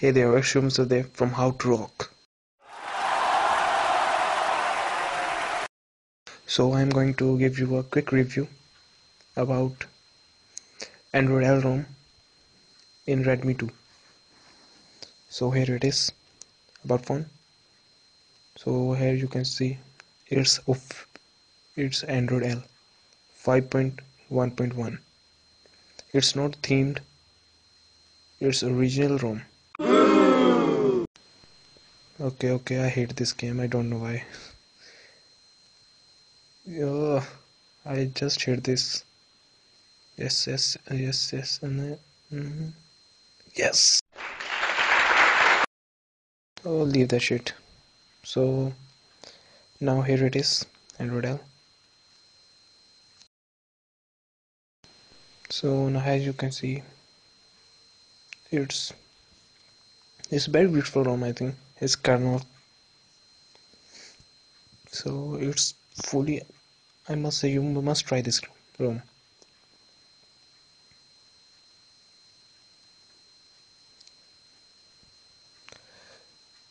Hey there, Ashram there from How to Rock. So I'm going to give you a quick review about Android L ROM in Redmi 2. So here it is about phone. So here you can see it's of it's Android L 5.1.1. It's not themed. It's original ROM. Okay, okay, I hate this game. I don't know why. Yeah, I just hate this. Yes, yes, yes, yes, and then, mm -hmm. yes. Oh, leave that shit. So now here it is, Android L. So now as you can see, it's it's very beautiful ROM, I think is kernel so it's fully I must say you must try this ROM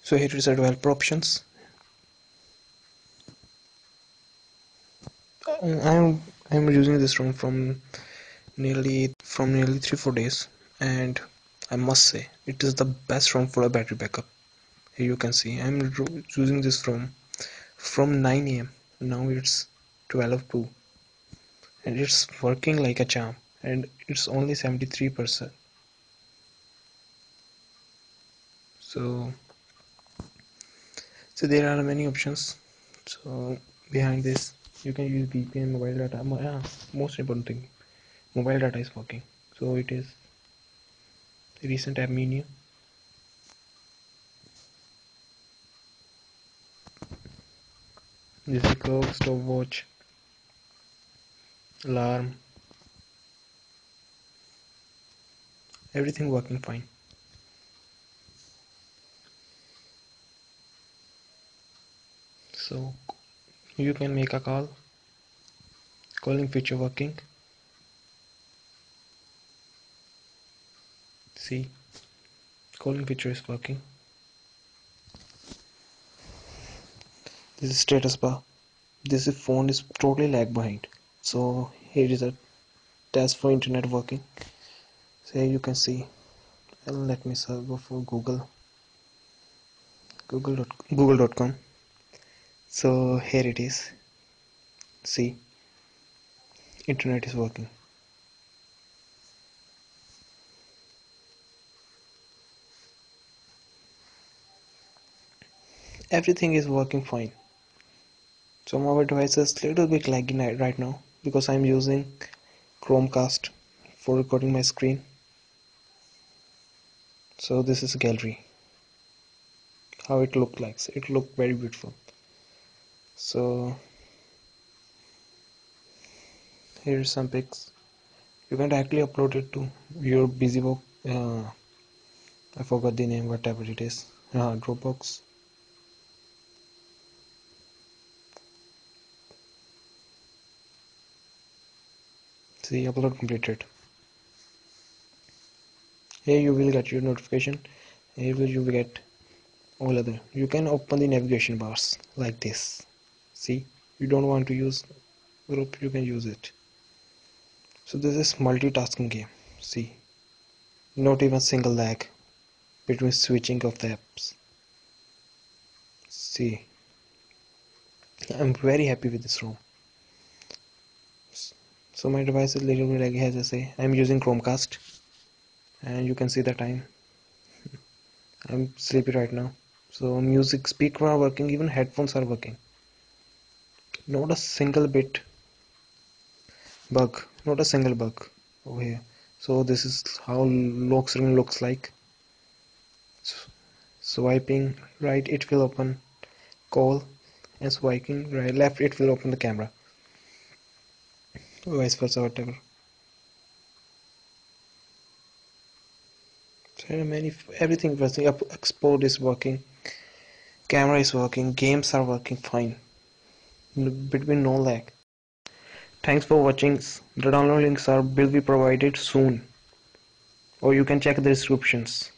so here is the developer options. Uh, I'm I'm using this ROM from nearly from nearly three four days and I must say it is the best ROM for a battery backup you can see. I'm using this from from 9 am now it's 12 2 and it's working like a charm. And it's only 73 percent. So so there are many options. So behind this you can use VPN mobile data. Yeah, most important thing. Mobile data is working. So it is recent app menu this is clock stopwatch alarm. Everything working fine. So you can make a call. Calling feature working. See. Calling feature is working this is status bar. This phone is totally lag behind. So here is a test for internet working. So you can see. Let me go for google. Google google.com so here it is. See. Internet is working. Everything is working fine so my device is little bit laggy right now because I'm using Chromecast for recording my screen. So this is gallery. How it looked like? It looked very beautiful. So here's some pics. You can actually upload it to your busybox uh, I forgot the name whatever it is. Uh, Dropbox see upload completed. Here you will get your notification. Here you will get all other. You can open the navigation bars like this. See? You don't want to use group you can use it. So this is multitasking game. See? Not even single lag between switching of the apps. See? I'm very happy with this ROM so my device is little bit laggy as I say I'm using Chromecast and you can see the time. I'm sleepy right now. So music speaker are working even headphones are working. Not a single bit bug not a single bug over here. So this is how lock screen looks like. Swiping right it will open call and swiping right left it will open the camera vice versa whatever. So many everything working export is working. Camera is working. Games are working fine. Between no lag. Thanks for watching. The download links are will be provided soon. Or you can check the descriptions